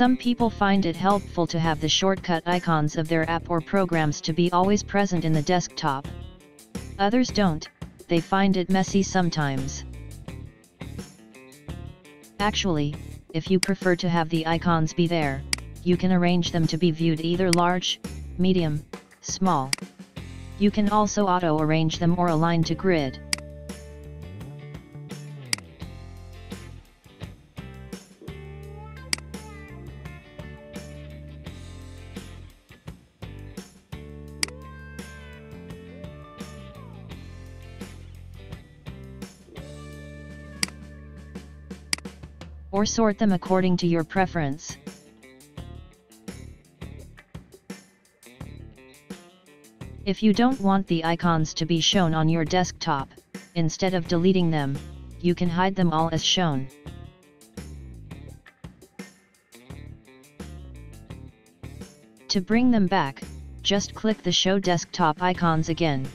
Some people find it helpful to have the shortcut icons of their app or programs to be always present in the desktop. Others don't, they find it messy sometimes. Actually, if you prefer to have the icons be there, you can arrange them to be viewed either large, medium, small. You can also auto-arrange them or align to grid. Or sort them according to your preference. If you don't want the icons to be shown on your desktop, instead of deleting them, you can hide them all as shown. To bring them back, just click the Show Desktop icons again.